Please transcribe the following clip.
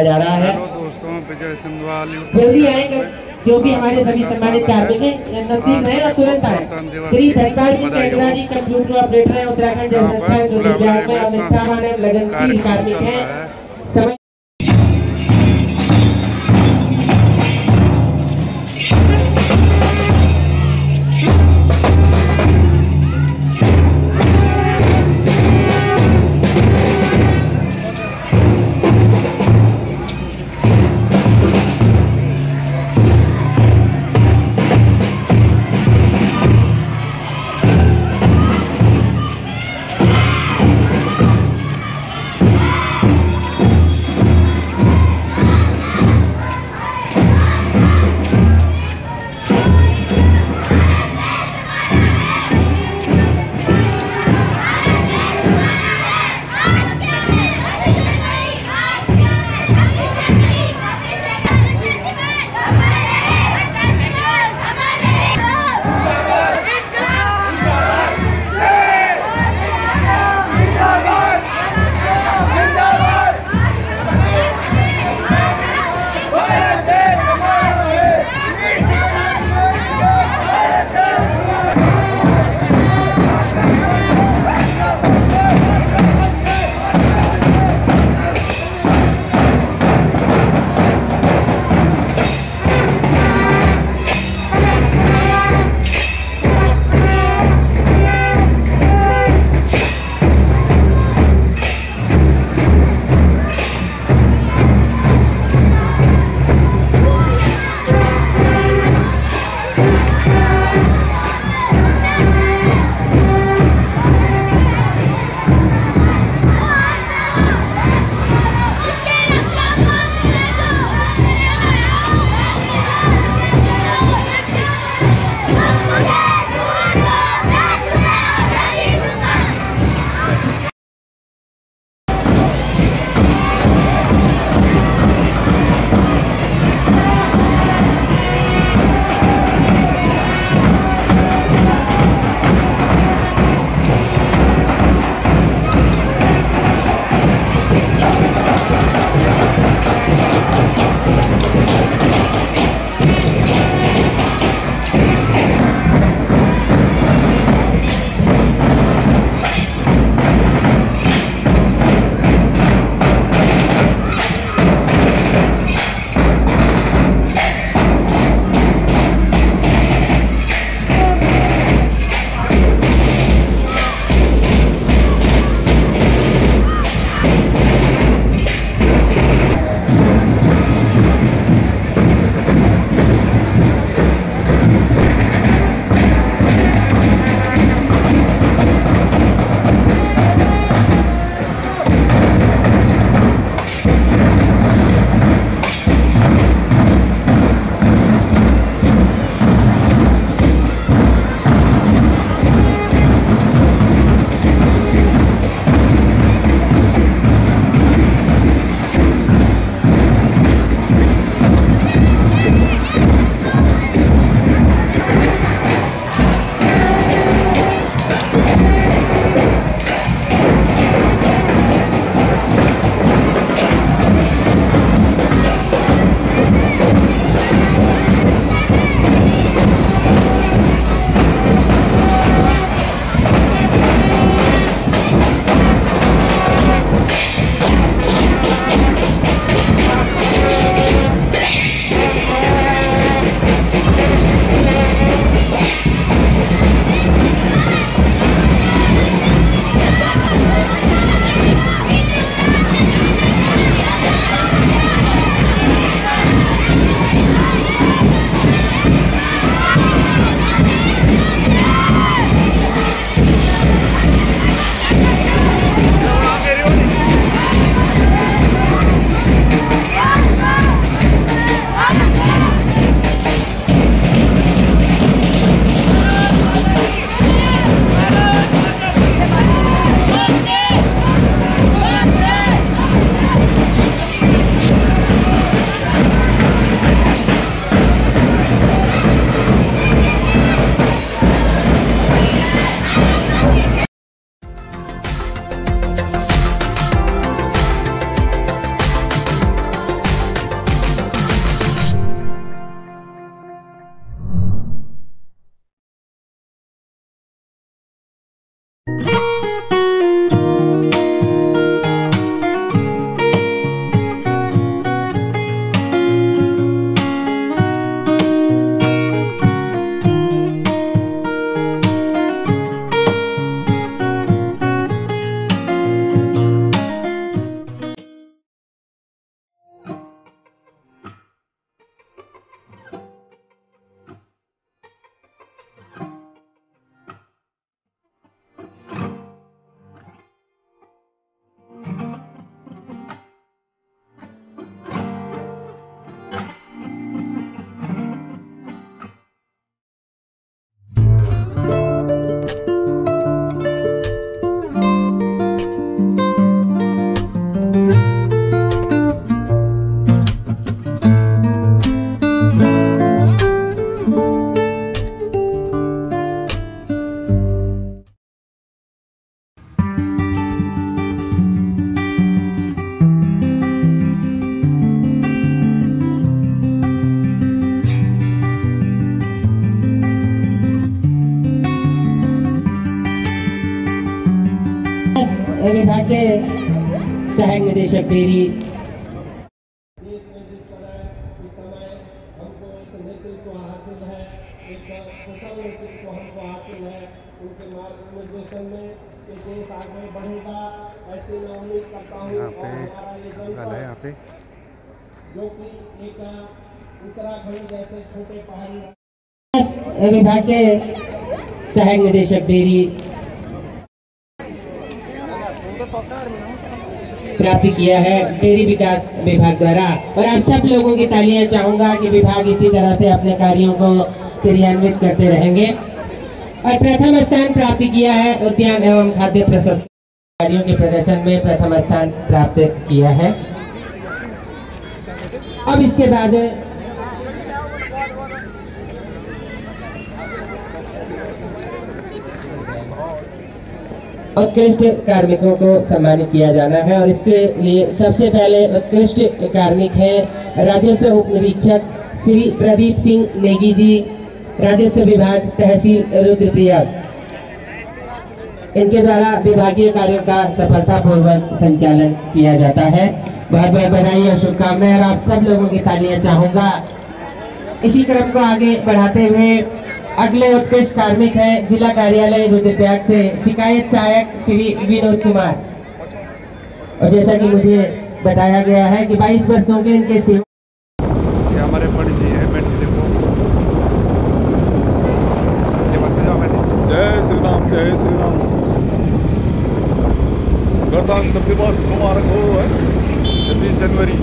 किया जा रहा है। दोस्तों जल्दी आएँगे। जो भी हमारे सभी सम्मानित कार्मिक हैं नज़दीक है और तुरंत आए। श्री धनपाल जी केंद्रा जी कंप्यूटर ऑपरेटर है उत्तराखंड जल संस्थान जो विद्यालय में और है लगन कार्मिक है। ऐसी मैं उम्मीद करता हूँ यहाँ पे हमारा ये गल है यहाँ पे। जो कि एक उत्तराखंड जैसे छोटे पहाड़ी विभाग के सहायक निदेशक डेयरी प्राप्त किया है डेयरी विकास विभाग द्वारा। और आप सब लोगों की तालियाँ चाहूँगा कि विभाग इसी तरह से अपने कार्यों को क्रियान्वित करते रहेंगे। और प्रथम स्थान प्राप्त किया है उद्यान एवं खाद्य प्रशस्तियों के प्रदर्शन में प्रथम स्थान प्राप्त किया है। अब इसके बाद उत्कृष्ट कार्मिकों को सम्मानित किया जाना है और इसके लिए सबसे पहले उत्कृष्ट कार्मिक हैं राजस्व उप निरीक्षक श्री प्रदीप सिंह नेगी जी, राजस्व विभाग तहसील रुद्रप्रयाग। इनके द्वारा विभागीय कार्यों का सफलतापूर्वक संचालन किया जाता है। बहुत बहुत बधाई और शुभकामनाएँ और आप सब लोगों की तालियाँ चाहूँगा। इसी क्रम को आगे बढ़ाते हुए अगले उत्कृष्ट कार्मिक है जिला कार्यालय रुद्रप्रयाग से शिकायत सहायक श्री विनोद कुमार। और जैसा कि मुझे बताया गया है कि 22 वर्षों के इनके सेवा हमारे पंडित जी हैं मैं देखो। ये बात बजाओ मैंने जय श्री राम जय श्री राम गणतंत्र दिवस मुबारक हो? छब्बीस जनवरी।